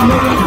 Amen.